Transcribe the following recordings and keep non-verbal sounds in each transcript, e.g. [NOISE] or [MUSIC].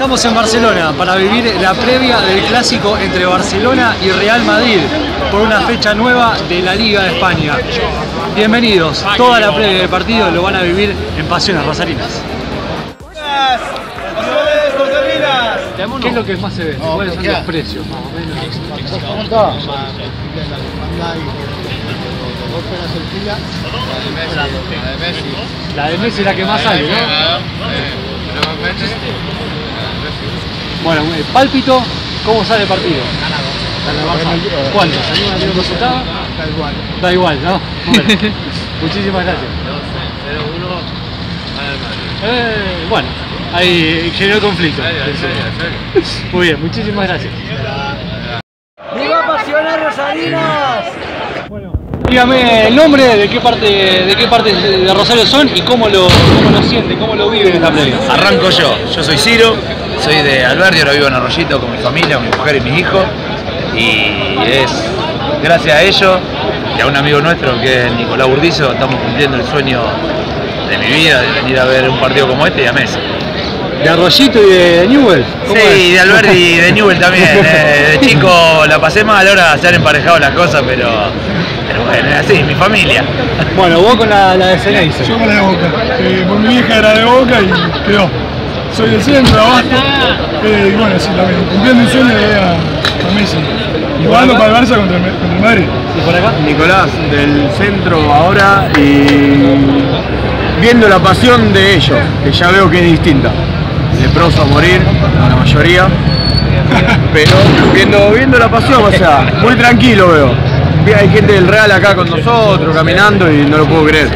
Estamos en Barcelona para vivir la previa del clásico entre Barcelona y Real Madrid por una fecha nueva de la Liga de España. Bienvenidos, toda la previa del partido lo van a vivir en Pasiones Rosarinas. ¿Qué es lo que más se ve? ¿Cuáles son los precios más o menos? La de Messi es la que más sale, ¿no? Bueno, pálpito, ¿cómo sale el partido? Gana Barça. ¿Cuánto? ¿Se anima a tener un resultado? Da igual. Da igual, ¿no? Bueno, [LAUGHS] muchísimas gracias. 0-1 Eh, bueno, ahí generó el conflicto. Muy bien, muchísimas gracias. ¡Viva Pasiones Rosarinas! Bueno, dígame el nombre, de qué parte, de qué parte de Rosario son y cómo lo, cómo lo sienten, cómo lo viven esta previa. Arranco yo, yo soy Ciro, soy de Alberdi, ahora vivo en Arroyito con mi familia, con mi mujer y mis hijos. Y es gracias a ellos y a un amigo nuestro que es Nicolás Burdizo, estamos cumpliendo el sueño de mi vida, de venir a ver un partido como este y a Messi. ¿De Arroyito y de Newell? ¿Cómo Sí, es? de Alberdi y de Newell también. eh, de chico la pasé mal, ahora se han emparejado las cosas, pero, pero bueno, es así, mi familia. Bueno, vos con la, la de Ceneice. Yo con la de Boca. Eh, por mi vieja era de Boca y quedó. Soy del centro, de abasto. Eh, y bueno, sí, también. Cumpliendo un sueño de a, a Messi. Y jugando para el Barça contra el, contra el Madrid. ¿Y por acá? Nicolás del centro ahora y viendo la pasión de ellos, que ya veo que es distinta. Leproso a morir, como la mayoría, [LAUGHS] pero viendo, viendo la pasión, o sea, muy tranquilo veo. Hay gente del Real acá con nosotros, caminando y no lo puedo creer,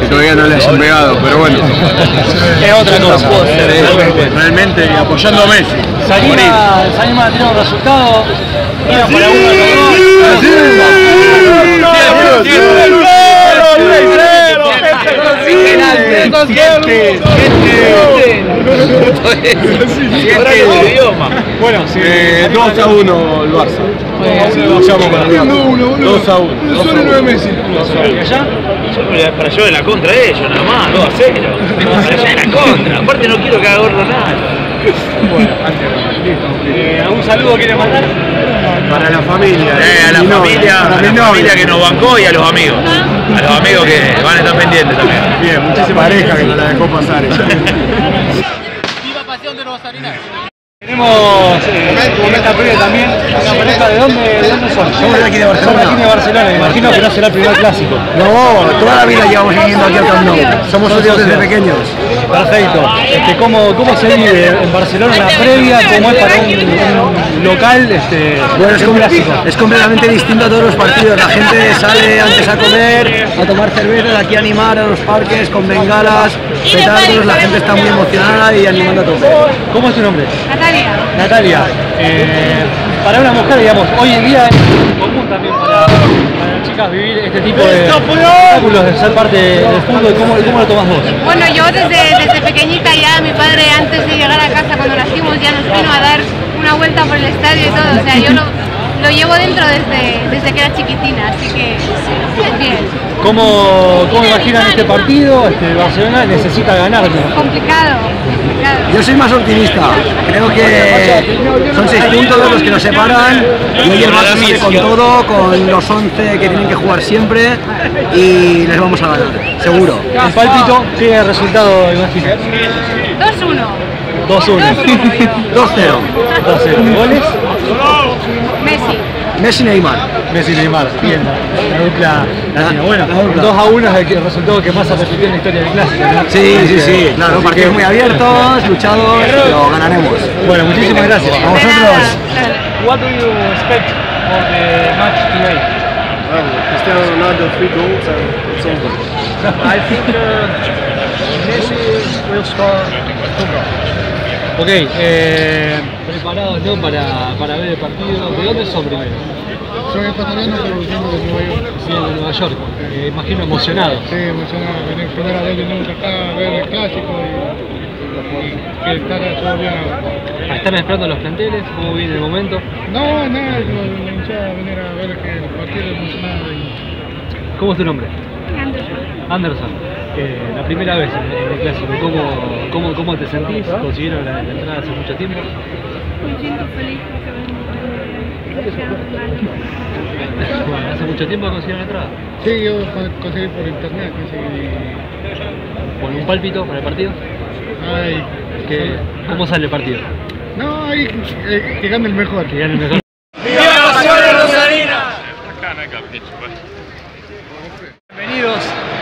que todavía no le hayan pegado, pero bueno. Es otra cosa. Realmente, realmente apoyando a Messi. ¿Se anima, ¿Se anima a tener un resultado? Mira para uno de los Bueno, sí. Eh, 2 a 1 el Barça. Vayamos para el Perdiendo Barça. uno, boludo. 2 a 1. El sueño de Messi. ¿Y allá? Yo para yo en la contra de ellos, nada más, 2 a 0. Para allá en la contra. Aparte no quiero que haga gordo nada. Eh, ¿Algún saludo quiere mandar? Para la familia. Eh, a la Mi novia, familia, para a la novia. familia que nos bancó y a los amigos. A los amigos que van a estar pendientes también. Bien, muchísimas pareja que nos la dejó pasar. [LAUGHS] donde lo vas a orinar. Tenemos eh, en esta previa también una de dónde, de dónde son. Somos de aquí de Barcelona. Son de aquí de Barcelona, me imagino que no será el primer clásico. No, toda la vida llevamos viniendo aquí al Camp Nou. Somos socios desde pequeños. Perfecto. Este, ¿cómo, ¿Cómo se vive en Barcelona la previa? ¿Cómo es para un, un local este, Bueno, es, un clásico? es completamente distinto a todos los partidos. La gente sale antes a comer, a tomar cerveza, aquí a animar a los parques con bengalas, petardos. La gente está muy emocionada y animando a tope. ¿Cómo es tu nombre? Natalia. Natalia. eh, para una mujer, digamos, hoy en día es común también para, para las chicas vivir este tipo de espectáculos, de ser parte del fútbol. ¿Cómo, cómo lo tomas vos? Bueno, yo desde, desde pequeñita ya, mi padre antes de llegar a casa cuando nacimos ya nos vino a dar una vuelta por el estadio y todo. O sea, yo lo, lo llevo dentro desde, desde que era chiquitina, así que es bien. ¿Cómo, cómo imaginan este partido? Este, Barcelona necesita ganar. ¿no? Complicado, complicado. Yo soy más optimista. Creo que son seis puntos los que nos separan y hoy el Barça sale con todo, con los 11 que tienen que jugar siempre y les vamos a ganar, seguro. El pálpito, ¿qué resultado imaginas? 2-1. 2-1. 2-0. 2-0. ¿Goles? Messi. Neymar. Messi Neymar. Bien, la dupla latina. Bueno, la dupla. 2 a 1 es el que- el resultado que más se repitió en la historia del clásico. ¿no? Sí, sí, sí, claro, Así partidos que- muy abiertos, luchados, pero ganaremos. Bueno, muchísimas gracias. A vosotros. What do you expect for the match today? Cristiano Ronaldo, three goals and it's over. [LAUGHS] I think Messi will score two goals. Ok, eh, preparados ¿no? para, para ver el partido. ¿De dónde son primero? Soy ecuatoriano, pero viviendo de Nueva York. Vienen de Nueva York. Eh, imagino emocionados. Sí, emocionado. Venir primera vez venimos acá a ver el clásico y, que todo bien ahora. ¿Están esperando los planteles? ¿Cómo viene el momento? No, nada, la hinchada venir a ver que el partido emocionado y ¿Cómo es tu nombre? Anderson, eh, la primera vez en, en el clásico, ¿cómo, cómo, cómo te sentís? ¿Consiguieron la, la entrada hace mucho tiempo? Me siento feliz porque vengo Bueno, ¿Hace mucho tiempo consiguieron la entrada? Sí, yo con- conseguí por internet, conseguí... ¿Con un pálpito para el partido? Ay, ¿Qué, ¿Cómo sale el partido? No, ahí eh, que gane el mejor. Que gane el mejor. Bienvenidos